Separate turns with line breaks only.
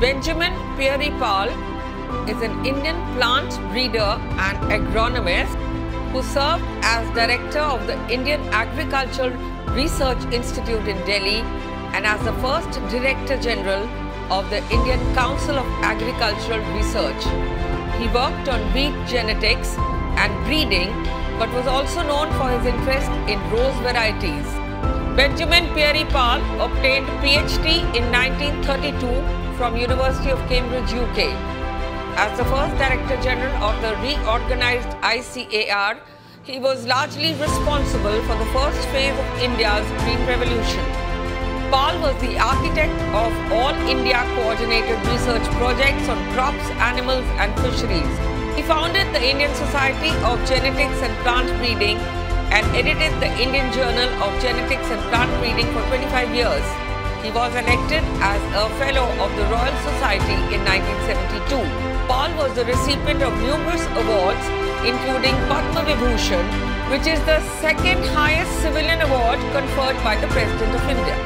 Benjamin Peary Pal is an Indian plant breeder and agronomist who served as director of the Indian Agricultural Research Institute in Delhi and as the first director general of the Indian Council of Agricultural Research. He worked on wheat genetics and breeding but was also known for his interest in rose varieties. Benjamin Peary Pal obtained PhD in 1932 from University of Cambridge, UK. As the first Director General of the reorganized ICAR, he was largely responsible for the first phase of India's Green Revolution. Pal was the architect of all India coordinated research projects on crops, animals and fisheries. He founded the Indian Society of Genetics and Plant Breeding and edited the Indian Journal of Genetics and Plant Breeding for 25 years. He was elected as a Fellow of the Royal Society in 1972. Pal was the recipient of numerous awards, including Padma Vibhushan, which is the second highest civilian award conferred by the President of India.